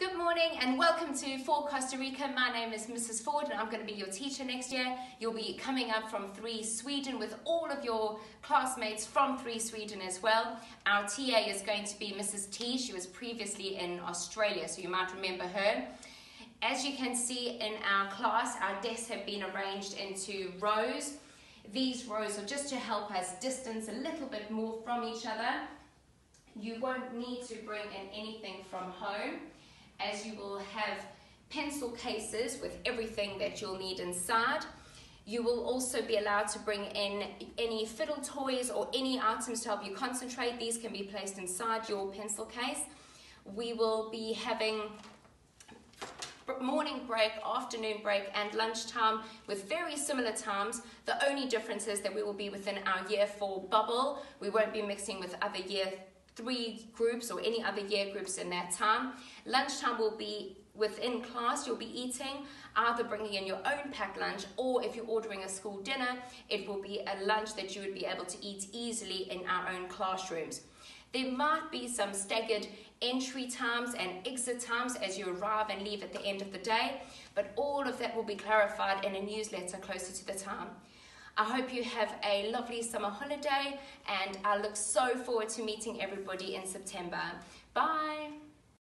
Good morning and welcome to 4 Costa Rica. My name is Mrs. Ford and I'm going to be your teacher next year. You'll be coming up from 3 Sweden with all of your classmates from 3 Sweden as well. Our TA is going to be Mrs. T. She was previously in Australia, so you might remember her. As you can see in our class, our desks have been arranged into rows. These rows are just to help us distance a little bit more from each other. You won't need to bring in anything from home as you will have pencil cases with everything that you'll need inside. You will also be allowed to bring in any fiddle toys or any items to help you concentrate. These can be placed inside your pencil case. We will be having morning break, afternoon break, and lunchtime with very similar times. The only difference is that we will be within our year four bubble. We won't be mixing with other year three groups or any other year groups in that time. Lunchtime will be within class, you'll be eating, either bringing in your own packed lunch or if you're ordering a school dinner, it will be a lunch that you would be able to eat easily in our own classrooms. There might be some staggered entry times and exit times as you arrive and leave at the end of the day, but all of that will be clarified in a newsletter closer to the time. I hope you have a lovely summer holiday and I look so forward to meeting everybody in September. Bye.